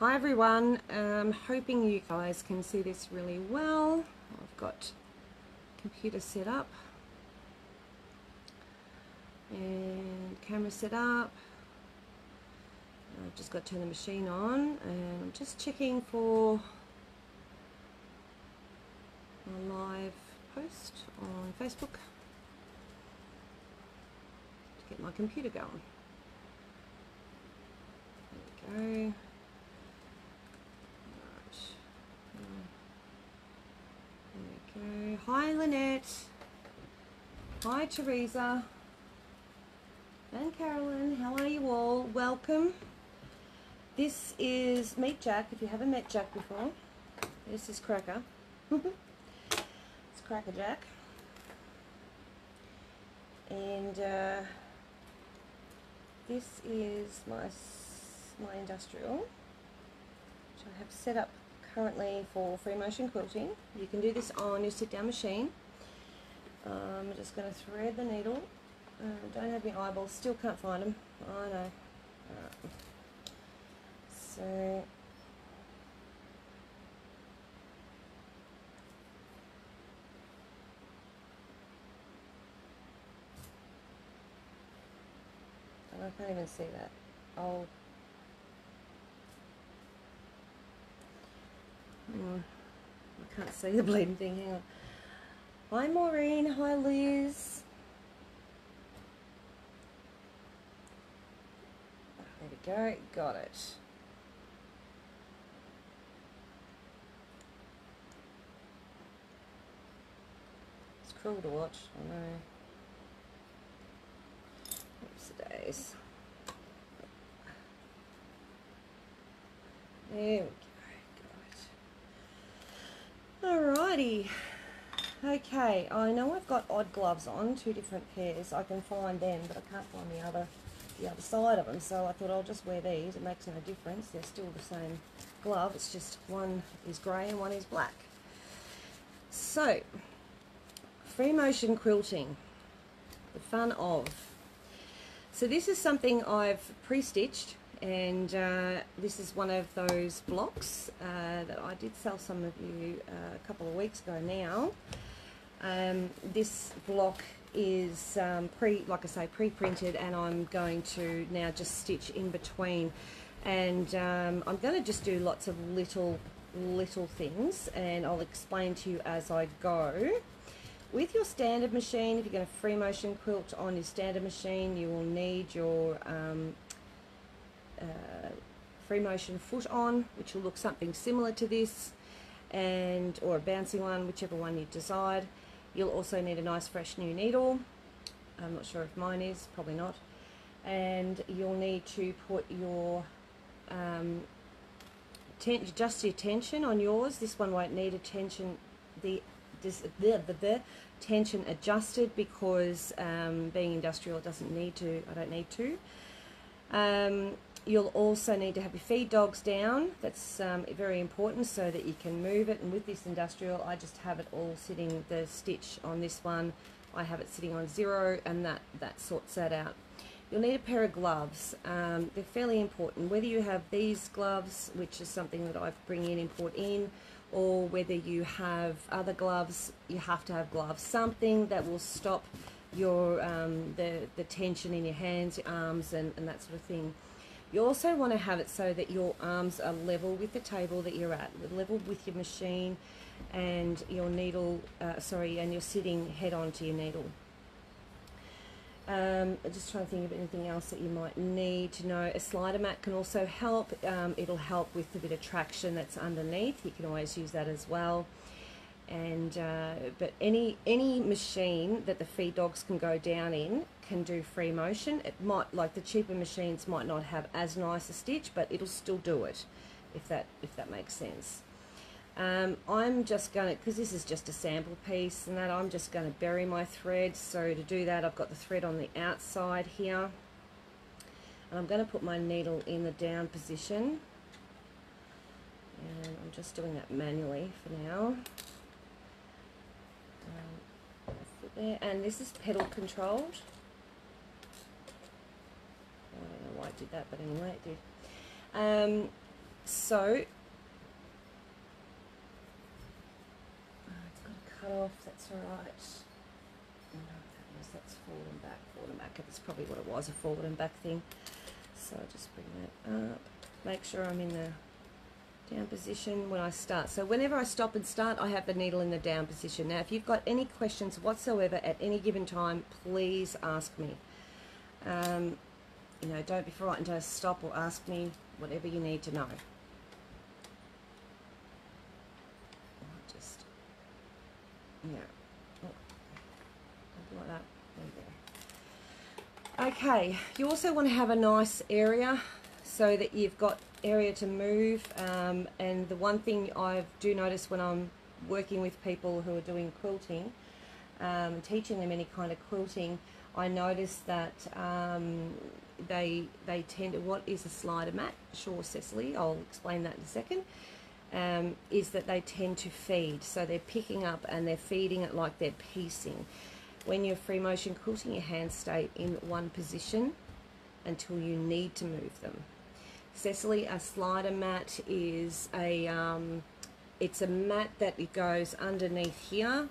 Hi everyone, um, hoping you guys can see this really well. I've got computer set up and camera set up. I've just got to turn the machine on and I'm just checking for a live post on Facebook to get my computer going. There we go. Go. Hi Lynette. Hi Teresa. And Carolyn. How are you all? Welcome. This is Meet Jack. If you haven't met Jack before, this is Cracker. it's Cracker Jack. And uh, this is my my industrial, which I have set up currently for free motion quilting. You can do this on your sit down machine. Um, I'm just going to thread the needle. Uh, don't have my eyeballs, still can't find them. I know. Right. So I can't even see that. I'll Oh, I can't see the bleeding thing. Hang on. Hi, Maureen. Hi, Liz. There we go. Got it. It's cruel to watch. I know. Oops, days. There we go. Alrighty. Okay, I know I've got odd gloves on, two different pairs. I can find them, but I can't find the other the other side of them. So I thought I'll just wear these. It makes no difference. They're still the same glove. It's just one is grey and one is black. So, free motion quilting. The fun of. So this is something I've pre-stitched and uh, this is one of those blocks uh, that I did sell some of you uh, a couple of weeks ago now. Um, this block is um, pre, like I say, pre-printed and I'm going to now just stitch in between and um, I'm going to just do lots of little little things and I'll explain to you as I go. With your standard machine, if you're going to free motion quilt on your standard machine, you will need your um, uh, free motion foot on, which will look something similar to this, and or a bouncing one, whichever one you decide. You'll also need a nice fresh new needle. I'm not sure if mine is, probably not. And you'll need to put your um, just your tension on yours. This one won't need a tension. The this the, the, the tension adjusted because um, being industrial doesn't need to. I don't need to. Um, You'll also need to have your feed dogs down. That's um, very important so that you can move it. And with this industrial, I just have it all sitting, the stitch on this one, I have it sitting on zero and that, that sorts that out. You'll need a pair of gloves. Um, they're fairly important. Whether you have these gloves, which is something that I bring in, import in, or whether you have other gloves, you have to have gloves. Something that will stop your um, the, the tension in your hands, your arms, and, and that sort of thing. You also want to have it so that your arms are level with the table that you're at, level with your machine and your needle, uh, sorry, and you're sitting head on to your needle. Um, just trying to think of anything else that you might need to know. A slider mat can also help. Um, it'll help with a bit of traction that's underneath. You can always use that as well and uh, but any any machine that the feed dogs can go down in can do free motion. It might like the cheaper machines might not have as nice a stitch but it'll still do it if that if that makes sense. Um, I'm just going to because this is just a sample piece and that I'm just going to bury my thread. So to do that I've got the thread on the outside here. And I'm going to put my needle in the down position. And I'm just doing that manually for now. Um, there. And this is pedal controlled. I don't know why I did that, but anyway, it did. Um, so it's got cut off. That's all right. No, that is, that's forward and back, forward and back. That's probably what it was, a forward and back thing. So I'll just bring that up. Make sure I'm in the down position when I start. So whenever I stop and start, I have the needle in the down position. Now, if you've got any questions whatsoever at any given time, please ask me. Um, you know, don't be frightened to stop or ask me whatever you need to know. Just, yeah, oh, like that. Okay, you also want to have a nice area so that you've got area to move. Um, and the one thing I do notice when I'm working with people who are doing quilting, um, teaching them any kind of quilting, I notice that um, they they tend to, what is a slider mat? Sure, Cecily, I'll explain that in a second. Um, is that they tend to feed. So they're picking up and they're feeding it like they're piecing. When you're free motion quilting, your hands stay in one position until you need to move them. Cecily, a slider mat is a, um, it's a mat that it goes underneath here,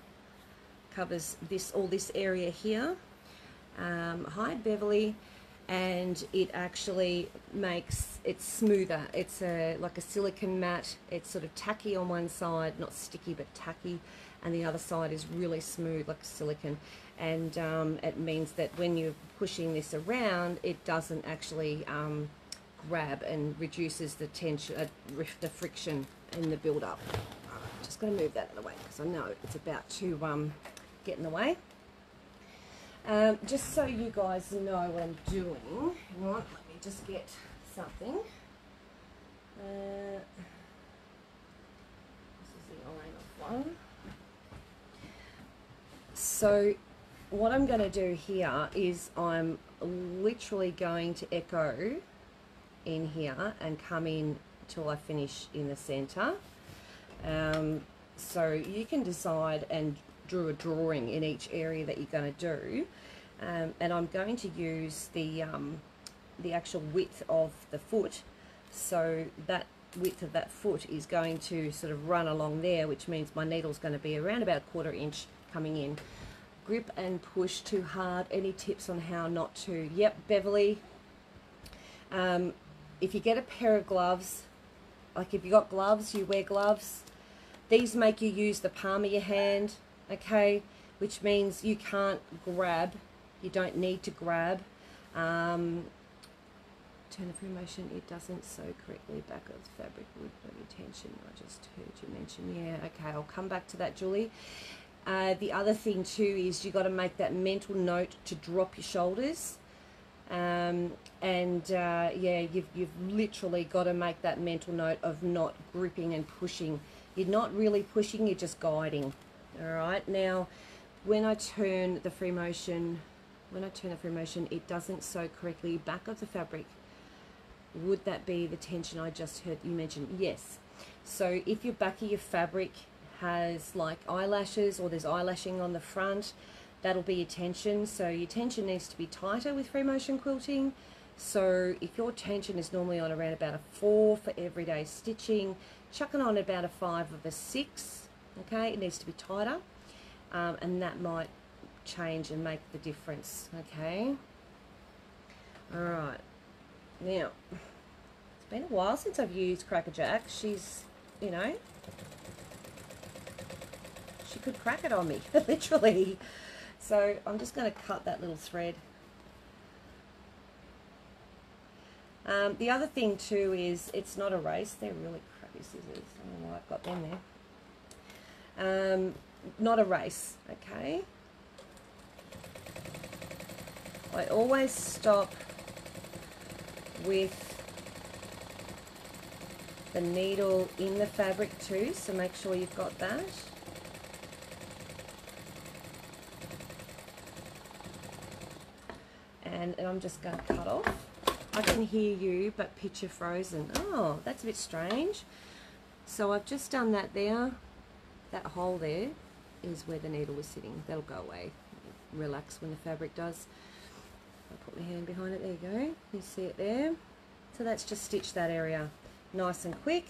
covers this all this area here. Um, hi Beverly, and it actually makes it smoother. It's a like a silicon mat. It's sort of tacky on one side, not sticky but tacky, and the other side is really smooth like silicon. And um, it means that when you're pushing this around, it doesn't actually um, grab and reduces the tension, uh, the friction in the build up. just going to move that of the way because I know it's about to um, get in the way. Um, just so you guys know what I'm doing, right, let me just get something. Uh, this is the iron off one. So what I'm going to do here is I'm literally going to echo in here and come in till I finish in the center. Um, so you can decide and draw a drawing in each area that you're going to do. Um, and I'm going to use the, um, the actual width of the foot. So that width of that foot is going to sort of run along there, which means my needle's going to be around about a quarter inch coming in. Grip and push too hard. Any tips on how not to? Yep, Beverly. Um, if you get a pair of gloves, like if you got gloves, you wear gloves. These make you use the palm of your hand, okay? Which means you can't grab. You don't need to grab. Um, turn the free motion, it doesn't sew correctly back of the fabric would no tension. I just heard you mention. Yeah, okay, I'll come back to that, Julie. Uh, the other thing too is you got to make that mental note to drop your shoulders um, and uh, yeah, you've, you've literally got to make that mental note of not gripping and pushing. You're not really pushing, you're just guiding. All right, now when I turn the free motion, when I turn the free motion, it doesn't sew correctly back of the fabric. Would that be the tension I just heard you mention? Yes. So if your back of your fabric has like eyelashes or there's eyelashing on the front, that'll be your tension. So your tension needs to be tighter with free motion quilting. So if your tension is normally on around about a four for everyday stitching, chucking on about a five of a six, okay? It needs to be tighter um, and that might change and make the difference, okay? All right, now, it's been a while since I've used Crackerjack. She's, you know, she could crack it on me, literally. So I'm just going to cut that little thread. Um, the other thing too is it's not a race. They're really crappy scissors. I don't know why I've got them there. Um, not a race, okay? I always stop with the needle in the fabric too, so make sure you've got that. and, and I'm just going to cut off. I can hear you, but picture frozen. Oh, that's a bit strange. So I've just done that there. That hole there is where the needle was sitting. That'll go away. Relax when the fabric does. I'll put my hand behind it. There you go. You see it there? So that's just stitch that area. nice and quick.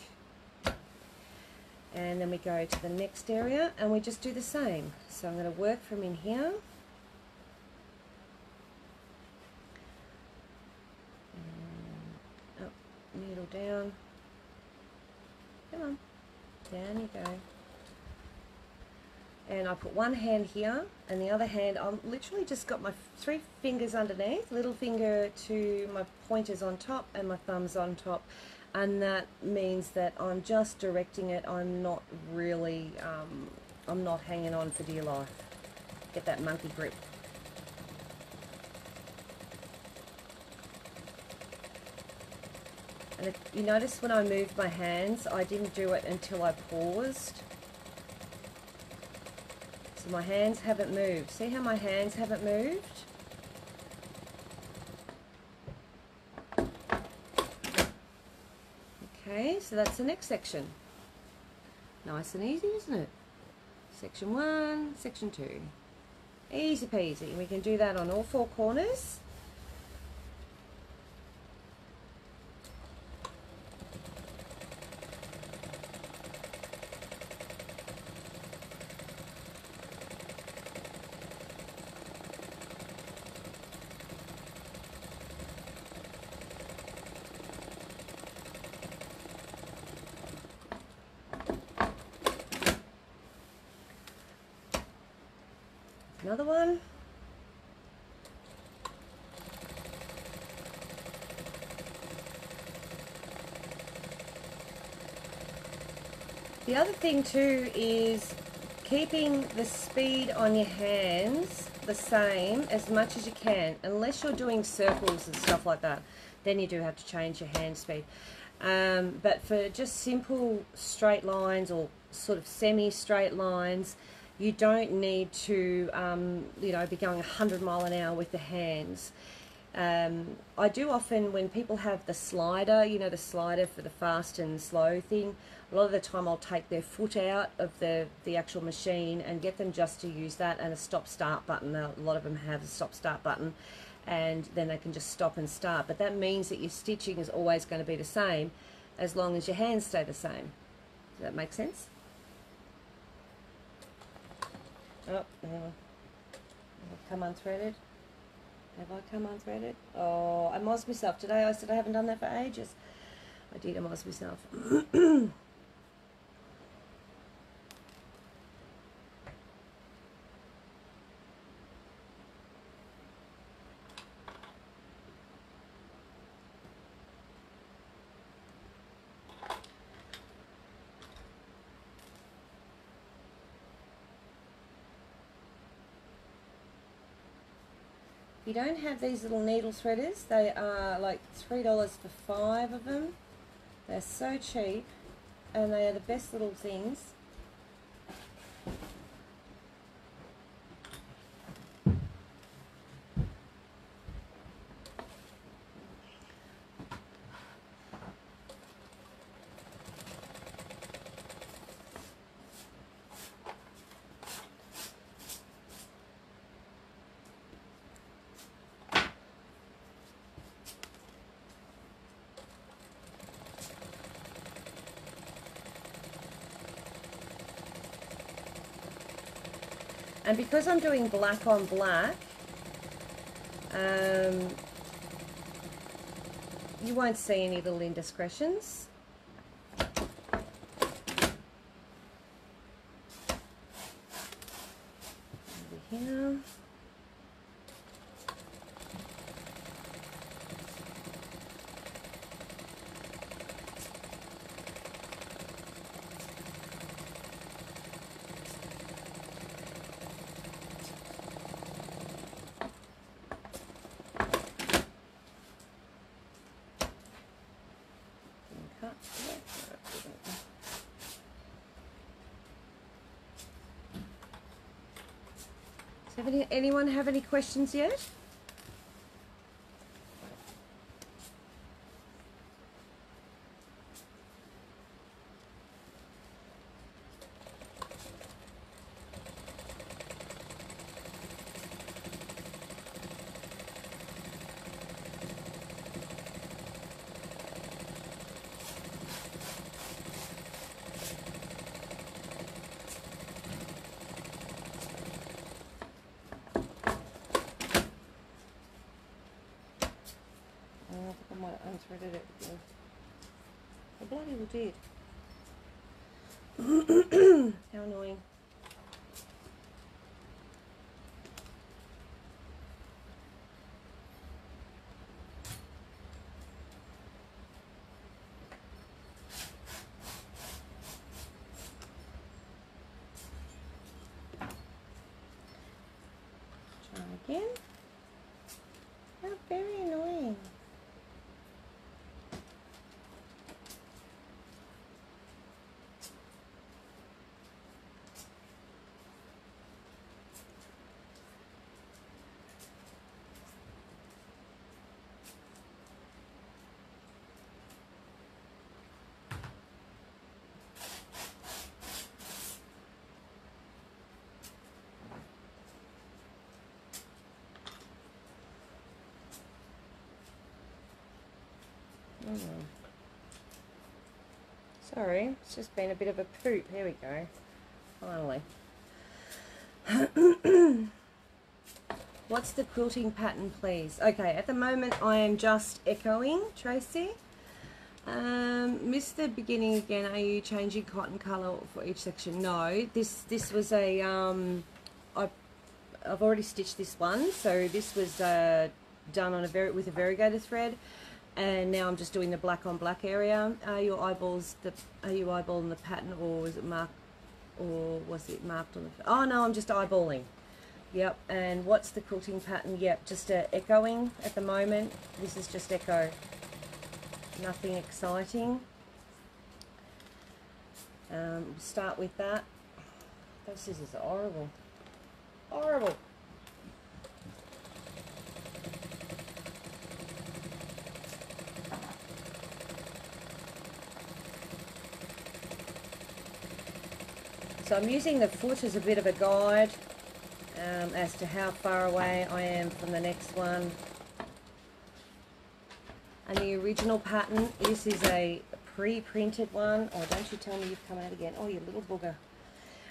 And then we go to the next area and we just do the same. So I'm going to work from in here. Needle down. Come on, down you go and I put one hand here and the other hand I'm literally just got my three fingers underneath little finger to my pointers on top and my thumbs on top. And that means that I'm just directing it. I'm not really um, I'm not hanging on for dear life. Get that monkey grip. And if you notice when I moved my hands I didn't do it until I paused so my hands haven't moved. See how my hands haven't moved? Okay, so that's the next section. Nice and easy, isn't it? Section one, section two. Easy peasy. We can do that on all four corners. Another one. The other thing too is keeping the speed on your hands the same as much as you can, unless you're doing circles and stuff like that. Then you do have to change your hand speed. Um, but for just simple straight lines or sort of semi-straight lines, you don't need to, um, you know, be going 100 mile an hour with the hands. Um, I do often, when people have the slider, you know, the slider for the fast and slow thing, a lot of the time I'll take their foot out of the, the actual machine and get them just to use that and a stop-start button. A lot of them have a stop-start button and then they can just stop and start. But that means that your stitching is always going to be the same as long as your hands stay the same. Does that make sense? Oh. Have come unthreaded? Have I come unthreaded? Oh, I mozzed myself today. I said I haven't done that for ages. I did, I mozzed myself. you don't have these little needle threaders, they are like $3 for five of them. They're so cheap and they are the best little things. And because I'm doing black on black, um, you won't see any little indiscretions. Over here. cut Does any, anyone have any questions yet? Again. How very annoying. Oh, well. Sorry, it's just been a bit of a poop. Here we go. Finally. What's the quilting pattern, please? Okay, at the moment I am just echoing, Tracy. Um, missed the beginning again. Are you changing cotton color for each section? No, this this was a um, I've already stitched this one, so this was uh, done on a very with a variegated thread and now I'm just doing the black on black area. Are your eyeballs the are you eyeballing the pattern or was it marked or was it marked on the oh no I'm just eyeballing. Yep and what's the quilting pattern? Yep just uh, echoing at the moment. This is just echo. Nothing exciting. Um, start with that. Those scissors are horrible. Horrible So I'm using the foot as a bit of a guide um, as to how far away I am from the next one. And the original pattern, this is a pre-printed one. Oh, don't you tell me you've come out again. Oh, you little booger.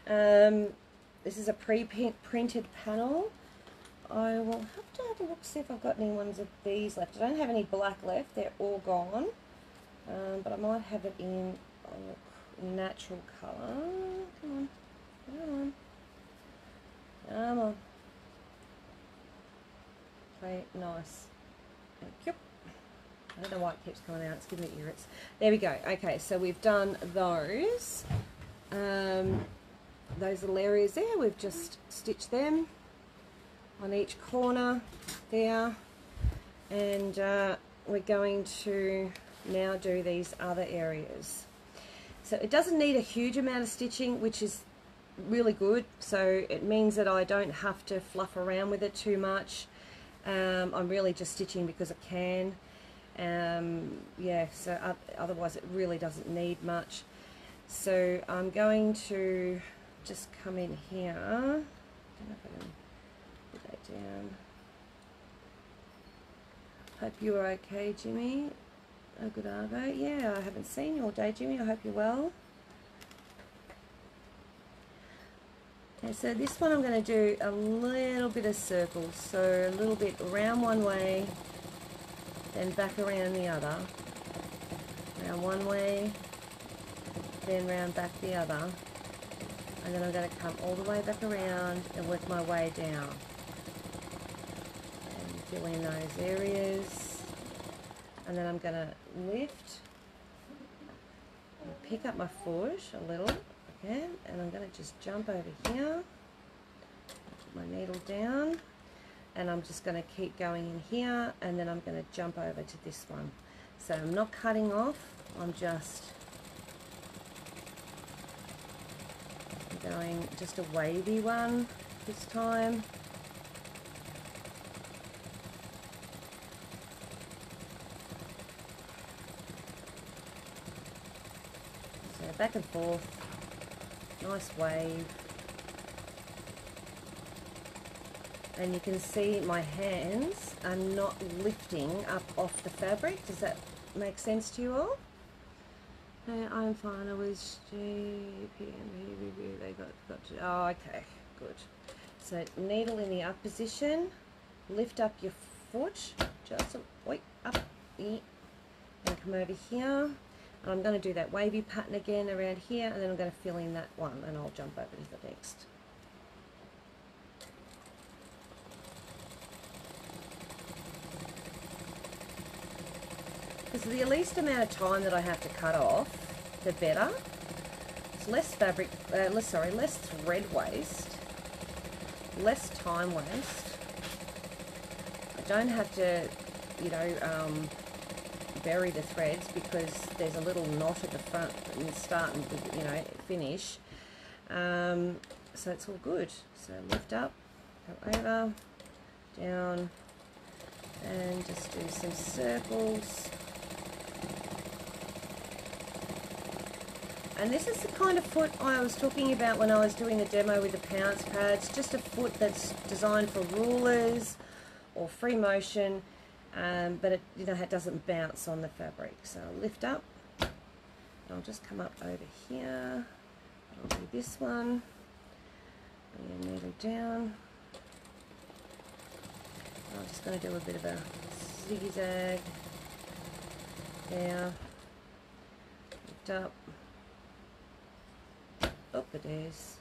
Um, this is a pre-printed panel. I will have to have a look, see if I've got any ones of these left. I don't have any black left. They're all gone. Um, but I might have it in natural colour. Come on. Come on. Come on. Play nice. Thank you. I don't know why it keeps coming out. It's giving me irrits. There we go. Okay, so we've done those. Um, those little areas there. We've just stitched them on each corner there. And uh, we're going to now do these other areas. So it doesn't need a huge amount of stitching, which is really good. So it means that I don't have to fluff around with it too much. Um, I'm really just stitching because I can. Um, yeah, so otherwise it really doesn't need much. So I'm going to just come in here. I don't know if I can put that down. Hope you're okay, Jimmy. Oh, good Arvo. Yeah, I haven't seen you all day, Jimmy. I hope you're well. Okay, so this one I'm going to do a little bit of circles. So a little bit around one way, then back around the other. Around one way, then round back the other. And then I'm going to come all the way back around and work my way down. And fill in those areas and then I'm going to lift. Pick up my foot a little okay? And I'm going to just jump over here. Put my needle down. And I'm just going to keep going in here and then I'm going to jump over to this one. So I'm not cutting off I'm just going just a wavy one this time back and forth. Nice wave. And you can see my hands are not lifting up off the fabric. Does that make sense to you all? Hey, I'm fine. I was GPM. They got, got to, oh, okay, good. So needle in the up position. Lift up your foot. Just wait up. And come over here and I'm going to do that wavy pattern again around here and then I'm going to fill in that one and I'll jump over to the next. Because the least amount of time that I have to cut off, the better. It's less fabric, uh, less, sorry, less thread waste, less time waste. I don't have to, you know, um, bury the threads because there's a little knot at the front and start and, you know, finish. Um, so it's all good. So lift up, go over, down, and just do some circles. And this is the kind of foot I was talking about when I was doing the demo with the pounce pads, just a foot that's designed for rulers or free motion, um, but it, you know, it doesn't bounce on the fabric. So I'll lift up, I'll just come up over here, I'll do this one, and needle down. I'm just going to do a bit of a zigzag. There, lift up, up it is,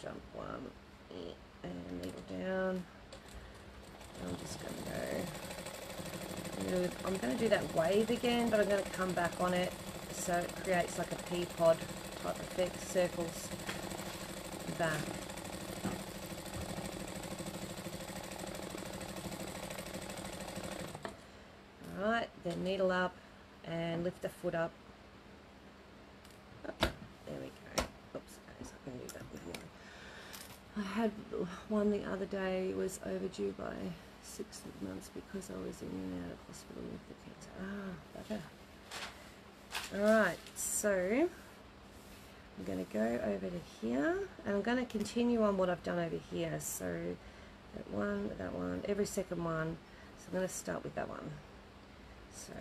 jump one, and needle down. I'm just going to go, I'm going to do that wave again, but I'm going to come back on it so it creates like a pea pod type effect, circles back. Alright, then needle up and lift the foot up there we go. Oops, guys, I can do that with one. I had one the other day was overdue by six months because I was in and out of hospital with the cancer. Ah, better. Alright, so I'm going to go over to here and I'm going to continue on what I've done over here. So that one, that one, every second one. So I'm going to start with that one. So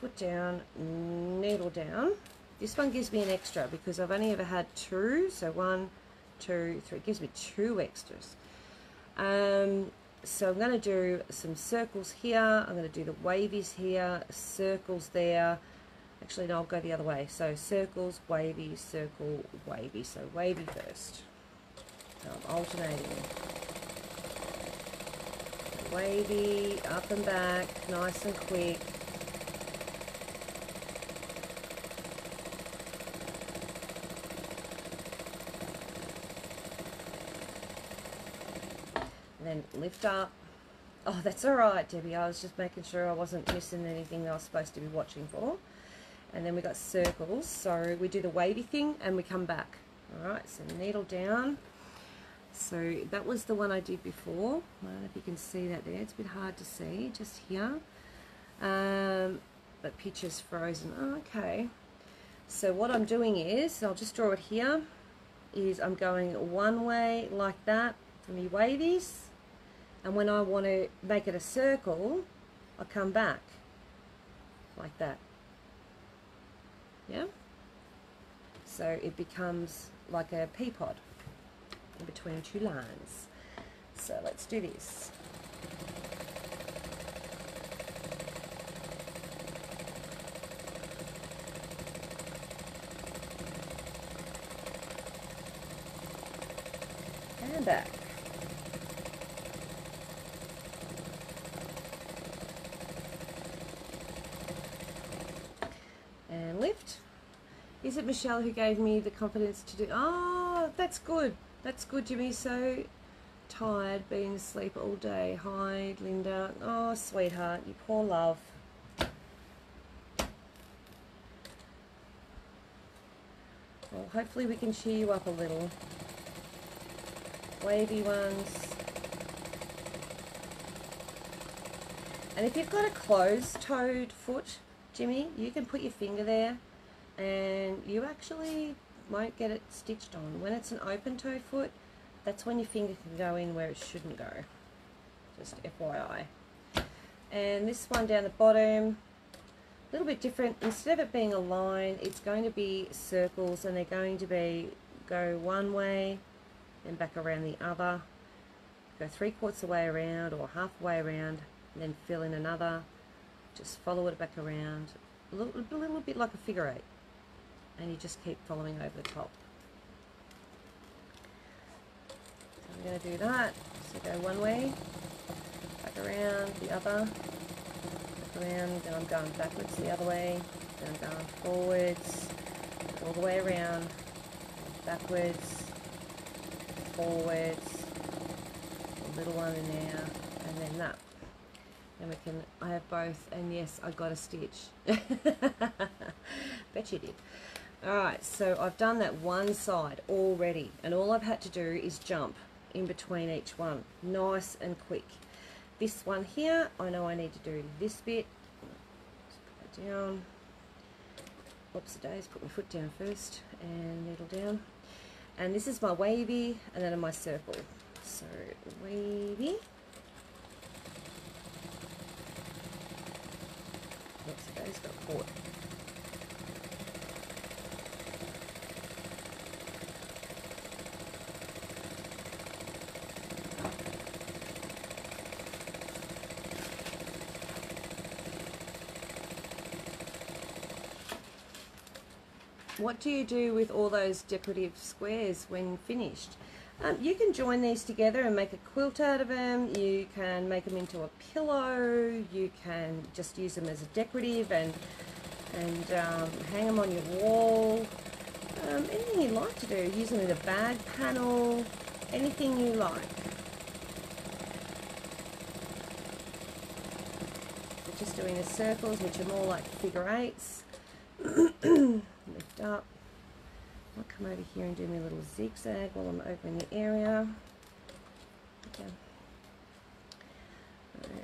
foot down, needle down. This one gives me an extra because I've only ever had two. So one, two, three. It gives me two extras. Um, so I'm going to do some circles here. I'm going to do the wavies here, circles there. Actually, no, I'll go the other way. So circles, wavy, circle, wavy. So wavy first. So I'm alternating. Wavy, up and back, nice and quick. Then lift up. Oh, that's all right, Debbie. I was just making sure I wasn't missing anything that I was supposed to be watching for. And then we got circles. So we do the wavy thing and we come back. All right, so needle down. So that was the one I did before. I don't know if you can see that there. It's a bit hard to see just here. Um, but picture's frozen. Oh, okay. So what I'm doing is, I'll just draw it here, is I'm going one way like that for me wavies and when I want to make it a circle I come back. Like that. Yeah? So it becomes like a pea pod in between two lines. So let's do this. And back Is it Michelle who gave me the confidence to do? Oh, that's good. That's good, Jimmy. So tired, being asleep all day. Hi, Linda. Oh, sweetheart, you poor love. Well, hopefully we can cheer you up a little. Wavy ones. And if you've got a closed-toed foot, Jimmy, you can put your finger there and you actually won't get it stitched on. When it's an open toe foot, that's when your finger can go in where it shouldn't go. Just FYI. And this one down the bottom, a little bit different. Instead of it being a line, it's going to be circles and they're going to be go one way, and back around the other, go three quarters of the way around or halfway around, and then fill in another. Just follow it back around a little, a little bit like a figure eight. And you just keep following over the top. So I'm going to do that. So go one way, back around, the other, back around, then I'm going backwards the other way, then I'm going forwards, all the way around, backwards, forwards, a little one in there, and then that. And we can, I have both, and yes, I got a stitch. Bet you did. Alright, so I've done that one side already, and all I've had to do is jump in between each one. Nice and quick. This one here, I know I need to do this bit. Put it down. Whoops, days, put my foot down first, and needle down. And this is my wavy, and then my circle. So, wavy. Whoops, days got caught. What do you do with all those decorative squares when finished? Um, you can join these together and make a quilt out of them. You can make them into a pillow. You can just use them as a decorative and and um, hang them on your wall. Um, anything you like to do. Use them in a bag panel. Anything you like. We're just doing the circles, which are more like figure eights. Come over here and do my little zigzag while I'm opening the area. Okay.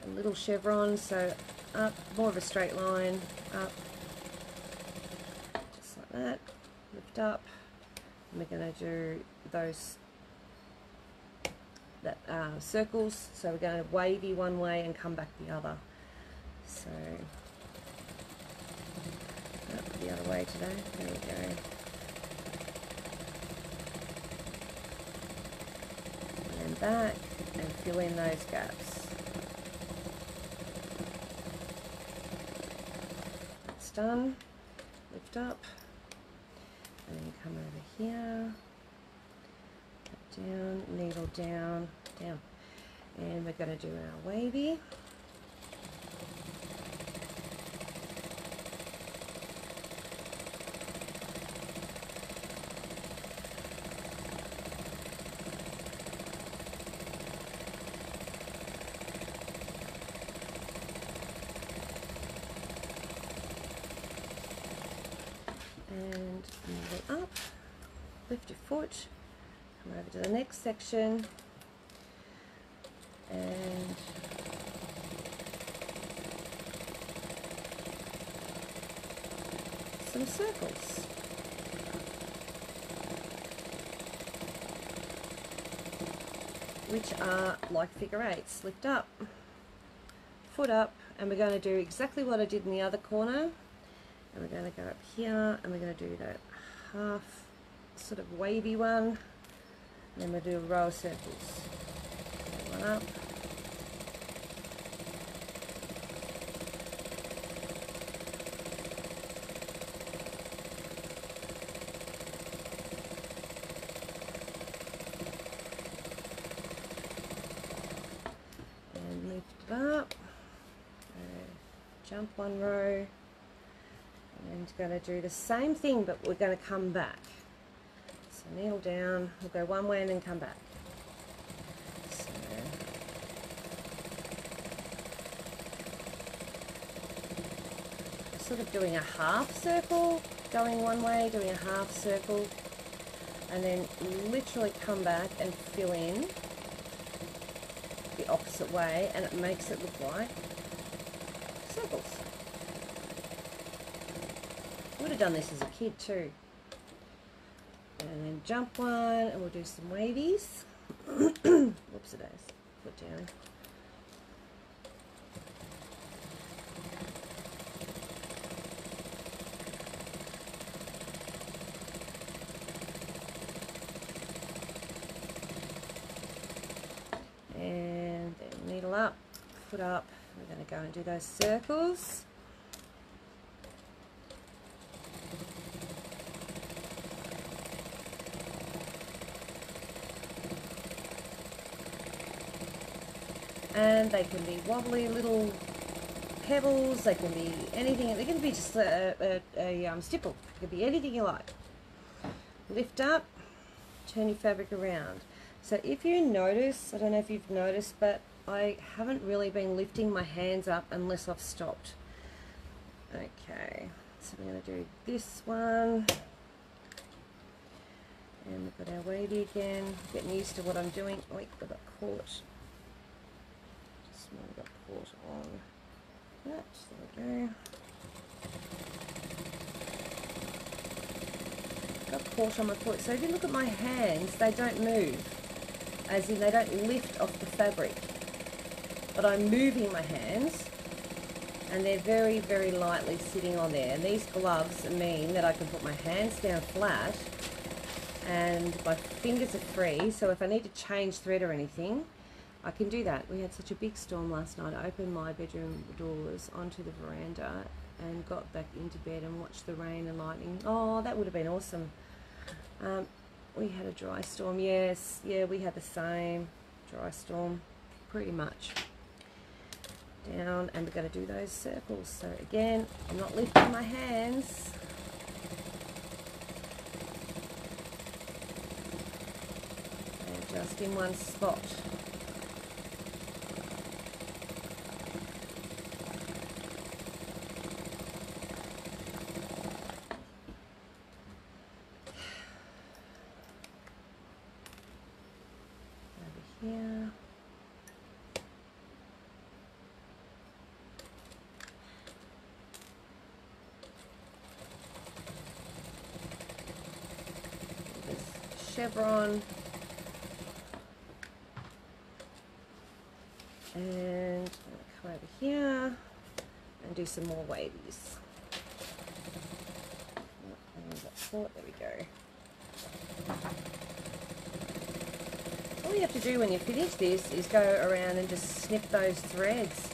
A little chevron, so up, more of a straight line, up, just like that, lift up, and we're going to do those that uh, circles, so we're going to wavy one way and come back the other. So, up the other way today, there we go. Back and fill in those gaps. That's done. Lift up and then come over here, down, needle down, down. And we're going to do our wavy. foot, come over to the next section, and some circles. which are like figure eights. Lift up, foot up, and we're going to do exactly what I did in the other corner. And we're going to go up here, and we're going to do that half sort of wavy one. Then we'll do a row circles. One up. And lift up. Uh, jump one row and going to do the same thing but we're going to come back so needle down, we'll go one way and then come back. So, sort of doing a half circle, going one way, doing a half circle, and then literally come back and fill in the opposite way and it makes it look like circles. Would have done this as a kid too jump one and we'll do some wavies. Whoops it is. Put down. And then needle up foot up. We're going to go and do those circles and they can be wobbly little pebbles, they can be anything, they can be just a, a, a um, stipple, it could be anything you like. Lift up, turn your fabric around. So if you notice, I don't know if you've noticed, but I haven't really been lifting my hands up unless I've stopped. Okay, so we're going to do this one. And we've got our wavy again. Getting used to what I'm doing. Wait, I got caught. Just got caught on that. We go. Got caught on my foot. So if you look at my hands, they don't move. As in, they don't lift off the fabric. But I'm moving my hands and they're very, very lightly sitting on there. And these gloves mean that I can put my hands down flat and my fingers are free so if I need to change thread or anything I can do that. We had such a big storm last night. I opened my bedroom doors onto the veranda and got back into bed and watched the rain and lightning. Oh, that would have been awesome. Um, we had a dry storm. Yes, yeah, we had the same dry storm, pretty much. Down, and we're going to do those circles. So again, I'm not lifting my hands. just in one spot. Over here. This chevron And come over here and do some more wavies. There we go. All you have to do when you finish this is go around and just snip those threads.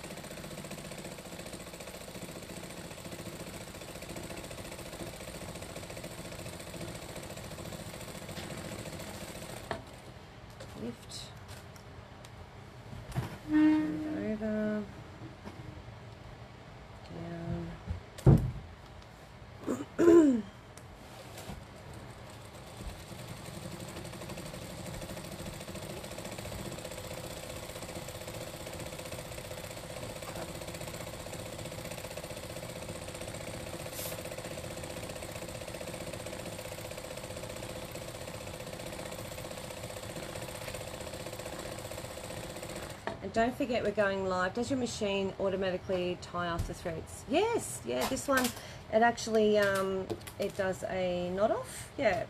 Don't forget we're going live. Does your machine automatically tie off the threads? Yes, yeah, this one, it actually, um, it does a knot off. Yeah.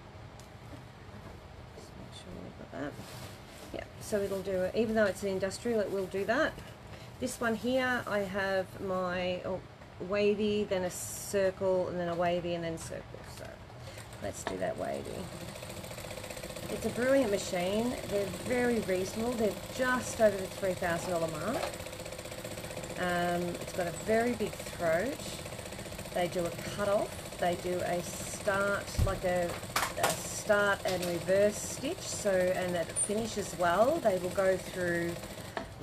Just make sure we've got that. Yeah, so it'll do it. Even though it's an industrial, it will do that. This one here, I have my oh, wavy, then a circle, and then a wavy, and then circle. So let's do that wavy. It's a brilliant machine. They're very reasonable. They're just over the $3,000 mark. Um, it's got a very big throat. They do a cut off. They do a start, like a, a start and reverse stitch. So, and that finish as well. They will go through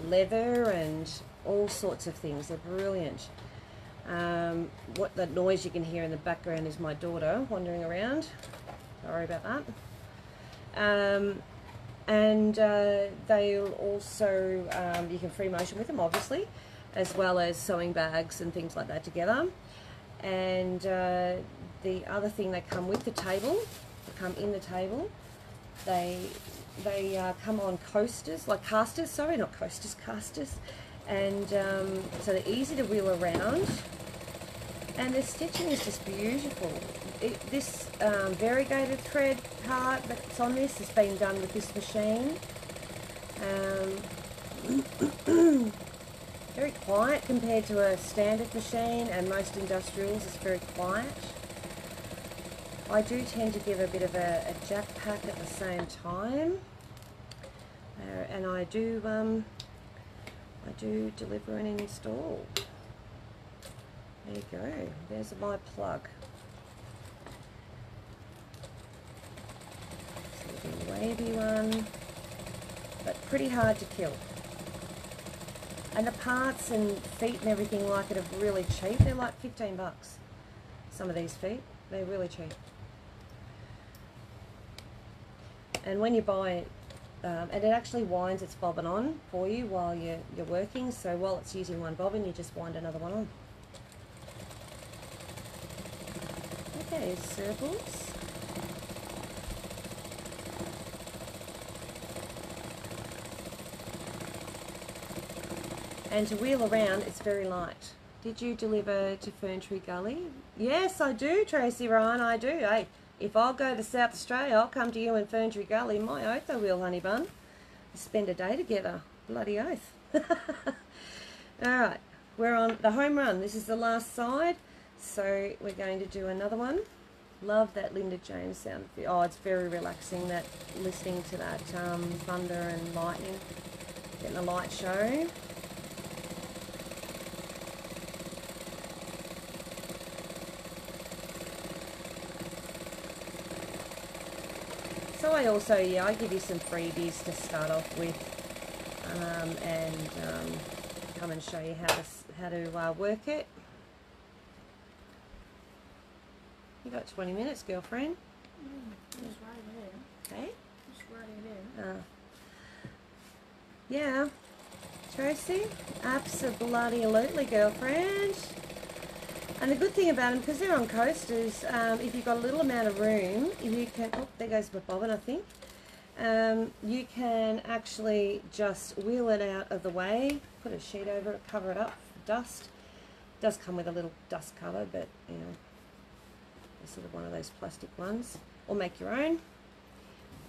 leather and all sorts of things. They're brilliant. Um, what the noise you can hear in the background is my daughter wandering around. Sorry about that. Um, and uh, they'll also, um, you can free motion with them obviously, as well as sewing bags and things like that together. And uh, the other thing, they come with the table, they come in the table. They, they uh, come on coasters, like casters, sorry, not coasters, casters. And um, so they're easy to wheel around. And the stitching is just beautiful it, this um, variegated thread part that's on this has been done with this machine. Um, very quiet compared to a standard machine and most industrials it's very quiet. I do tend to give a bit of a, a jack pack at the same time uh, and I do um, I do deliver and install. There you go, there's my plug. Wavy one, but pretty hard to kill. And the parts and feet and everything like it are really cheap. They're like 15 bucks. Some of these feet, they're really cheap. And when you buy, um, and it actually winds its bobbin on for you while you're, you're working. So while it's using one bobbin, you just wind another one on. Okay, circles. And to wheel around, it's very light. Did you deliver to Ferntree Gully? Yes, I do, Tracy Ryan, I do. Hey, if I'll go to South Australia, I'll come to you in Ferntree Gully. My oath I will, honey bun. Spend a day together. Bloody oath. Alright, we're on the home run. This is the last side. So we're going to do another one. Love that Linda James sound. Oh, it's very relaxing that listening to that um, thunder and lightning. Getting a light show. So I also, yeah, I give you some freebies to start off with, um, and um, come and show you how to how to uh, work it. You got 20 minutes, girlfriend. Mm, just write it in. Hey? Just write it in. Uh, yeah. Tracy? Absolutely, girlfriend. And the good thing about them, because they're on coasters, um, if you've got a little amount of room, you can, oh, there goes my bobbin, I think. Um, you can actually just wheel it out of the way, put a sheet over it, cover it up, dust. It does come with a little dust cover, but, you know, it's sort of one of those plastic ones. Or make your own.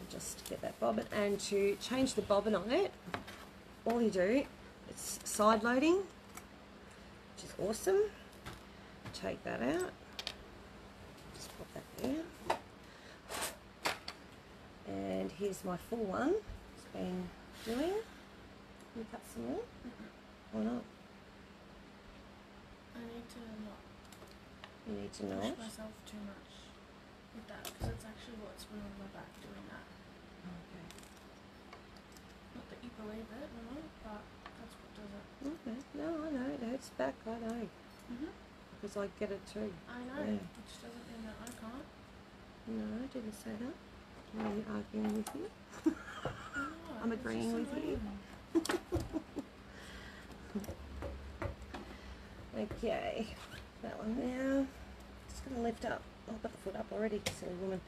Just get that bobbin. And to change the bobbin on it, all you do, it's side loading, which is awesome take that out. Just put that there. And here's my full one. It's been doing. Can you cut some more? Or not? I need to not You need to push myself too much with that because it's actually what's been on my back doing that. Okay. Not that you believe it, no, but that's what does it. Okay. No, I know. It hurts back. I know. Mm-hmm. Because I get it too. I know, Yeah. which doesn't mean that I can't. No, I didn't say that. Are you arguing with me? No, I'm agreeing with you. Okay, that one now. Just gonna lift up. Oh, I've got the foot up already, silly woman.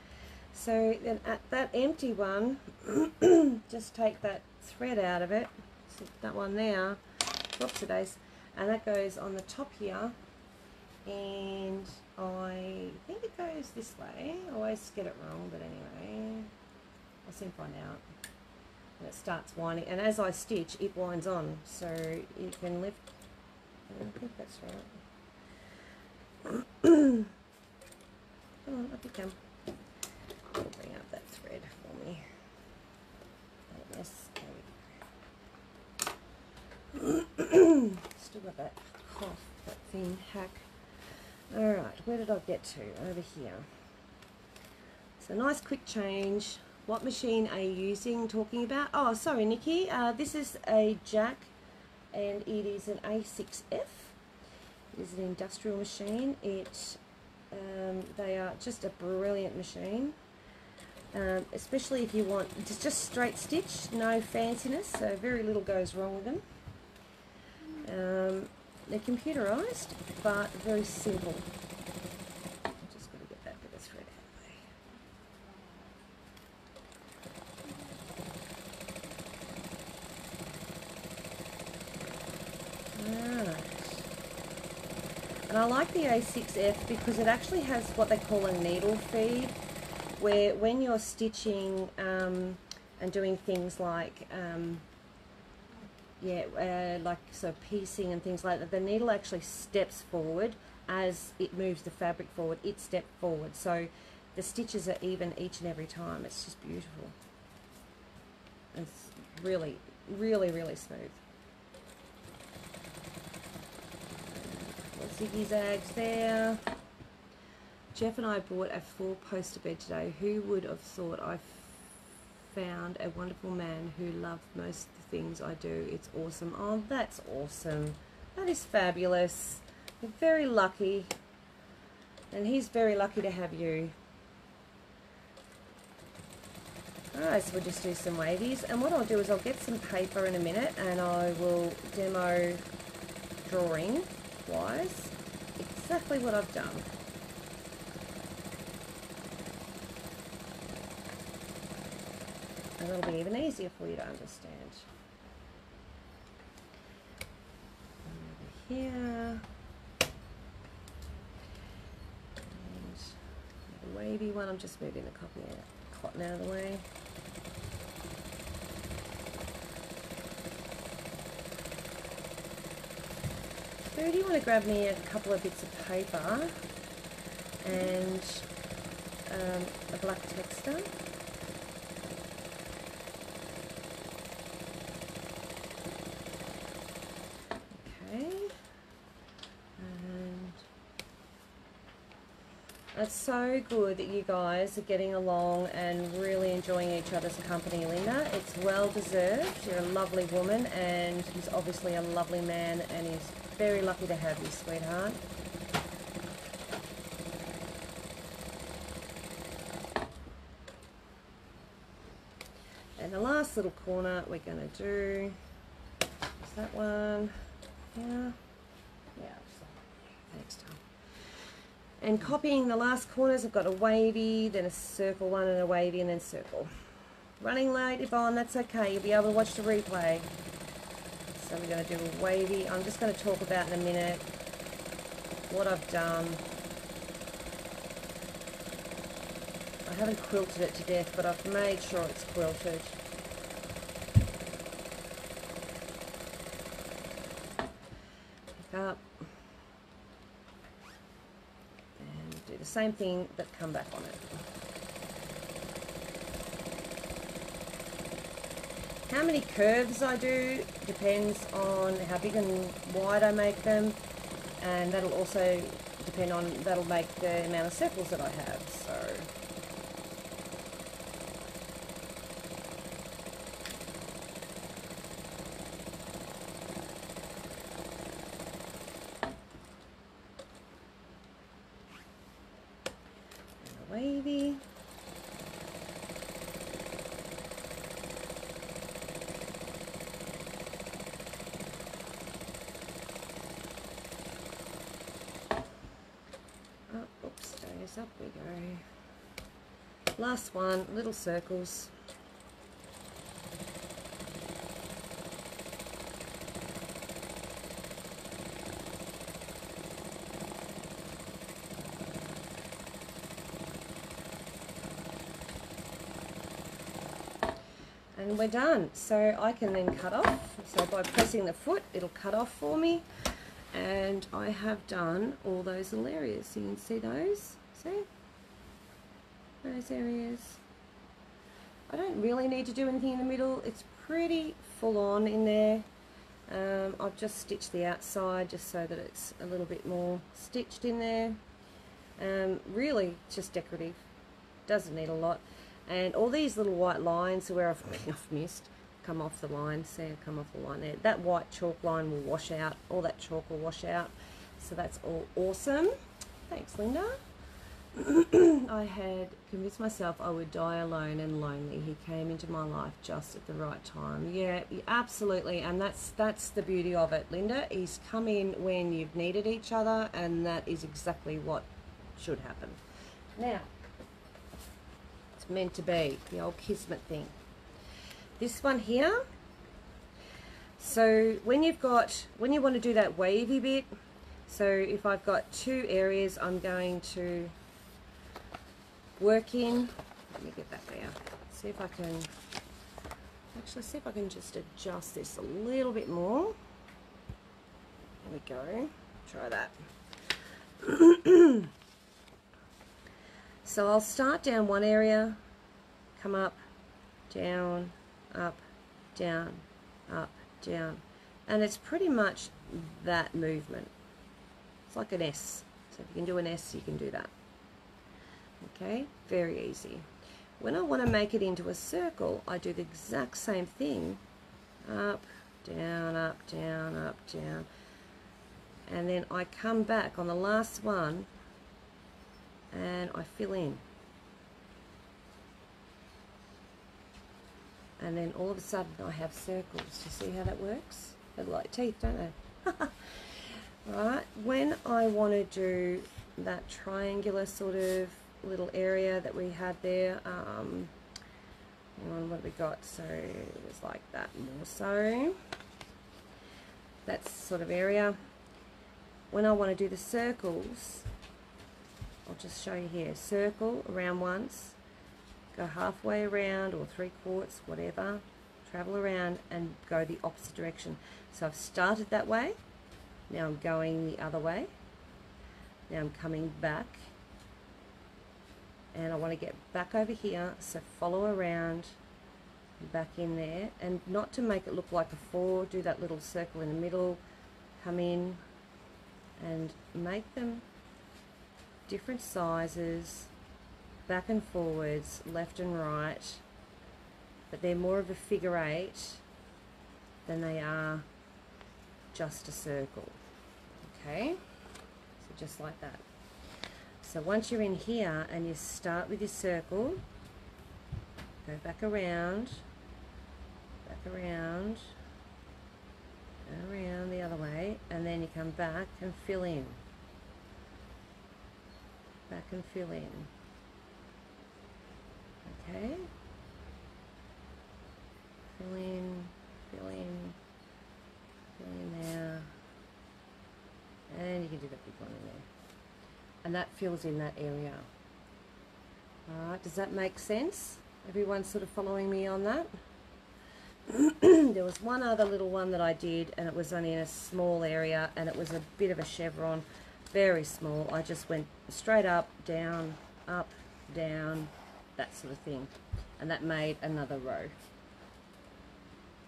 So then at that empty one, just take that thread out of it. So that one there. Whoops, is. And that goes on the top here. And I think it goes this way. I always get it wrong, but anyway. I'll soon find out. And it starts winding. And as I stitch, it winds on. So you can lift I think that's right. Come on, up you come. Bring up that thread for me. Mess. There we go. Still got that cough, that thing, hack. Alright, where did I get to? Over here. So nice quick change. What machine are you using, talking about? Oh, sorry, Nikki. Uh, this is a jack and it is an A6F. It is an industrial machine. It um, they are just a brilliant machine, um, especially if you want it's just straight stitch, no fanciness, so very little goes wrong with them. Um, they're computerized, but very simple. I'm just going to get that bit of thread out of the way. And I like the A6F because it actually has what they call a needle feed, where when you're stitching um, and doing things like, um, yeah, uh, like so piecing and things like that, the needle actually steps forward as it moves the fabric forward. It steps forward, so the stitches are even each and every time. It's just beautiful. It's really, really, really smooth. Ziggy zags there. Jeff and I bought a four poster bed today. Who would have thought I found a wonderful man who loved most things I do. It's awesome. Oh, that's awesome. That is fabulous. You're very lucky. And he's very lucky to have you. Alright, so we'll just do some wavies. And what I'll do is I'll get some paper in a minute and I will demo drawing wise exactly what I've done. And it'll be even easier for you to understand. Over here. And wavy one, I'm just moving the copy out, cotton out of the way. So do you want to grab me a couple of bits of paper and um, a black texter? Okay. And it's so good that you guys are getting along and really enjoying each other's company, Linda. It's well deserved. You're a lovely woman and he's obviously a lovely man and he's very lucky to have you, sweetheart. And the last little corner we're going to do is that one. Yeah. Yeah. Next time. And copying the last corners, I've got a wavy, then a circle one and a wavy and then circle. Running late, Yvonne, that's okay. You'll be able to watch the replay. So we're going to do a wavy. I'm just going to talk about in a minute what I've done. I haven't quilted it to death, but I've made sure it's quilted. Up. And do the same thing, but come back on it. How many curves I do depends on how big and wide I make them and that'll also depend on, that'll make the amount of circles that I have. So wavy. Oh, oops, goes up we go. Last one, little circles. and we're done. So I can then cut off. So by pressing the foot, it'll cut off for me. And I have done all those areas. You can see those. Those areas. I don't really need to do anything in the middle. It's pretty full on in there. Um, I've just stitched the outside just so that it's a little bit more stitched in there. Um, really just decorative. Doesn't need a lot. And all these little white lines where I've, I've missed come off the line. See, I come off the line there. That white chalk line will wash out. All that chalk will wash out. So that's all awesome. Thanks, Linda. I had convinced myself I would die alone and lonely. He came into my life just at the right time. Yeah, absolutely, and that's that's the beauty of it, Linda. He's come in when you've needed each other, and that is exactly what should happen. Now, it's meant to be the old kismet thing. This one here. So when you've got when you want to do that wavy bit, so if I've got two areas, I'm going to work in. Let me get that there. See if I can, actually see if I can just adjust this a little bit more. There we go. Try that. so I'll start down one area, come up, down, up, down, up, down. And it's pretty much that movement. It's like an S. So if you can do an S, you can do that. Okay, very easy. When I want to make it into a circle, I do the exact same thing. Up, down, up, down, up, down. And then I come back on the last one and I fill in. And then all of a sudden I have circles. You see how that works? They like teeth, don't they? right, when I want to do that triangular sort of little area that we had there, um, on what we got? So it was like that more so. That sort of area. When I want to do the circles, I'll just show you here. Circle around once, go halfway around or three quarters, whatever, travel around and go the opposite direction. So I've started that way, now I'm going the other way, now I'm coming back and I want to get back over here, so follow around back in there and not to make it look like a four, do that little circle in the middle, come in and make them different sizes, back and forwards, left and right, but they're more of a figure eight than they are just a circle. Okay, so just like that. So once you're in here and you start with your circle, go back around, back around, around the other way, and then you come back and fill in back and fill in. Okay? Fill in, fill in, fill in there. And you can do the big one in there. And that fills in that area. Alright, does that make sense? Everyone sort of following me on that? there was one other little one that I did and it was only in a small area and it was a bit of a chevron very small. I just went straight up, down, up, down, that sort of thing. And that made another row.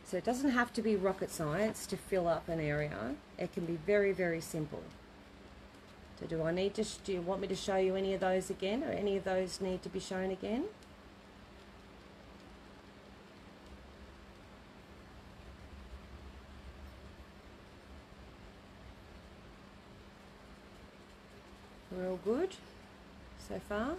So it doesn't have to be rocket science to fill up an area. It can be very, very simple. So do I need to, do you want me to show you any of those again? Or any of those need to be shown again? We're all good so far?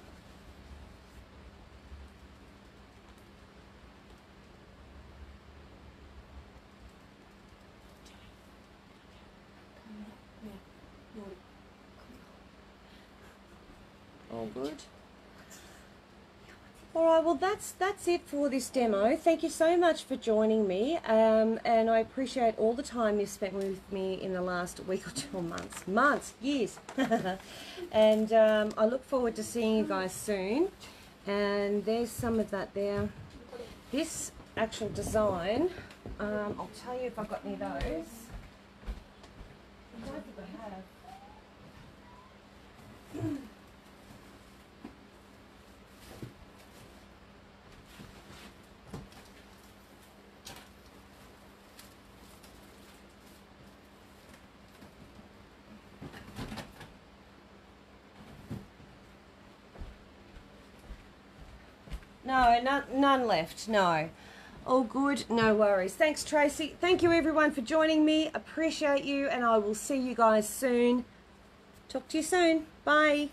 Good? All right, well that's that's it for this demo. Thank you so much for joining me, um, and I appreciate all the time you've spent with me in the last week or two months, months, years, and um, I look forward to seeing you guys soon. And there's some of that there. This actual design, um, I'll tell you if I've got any of those. I don't think I have. No, none, none left. No. All good. No worries. Thanks, Tracy. Thank you, everyone, for joining me. Appreciate you, and I will see you guys soon. Talk to you soon. Bye.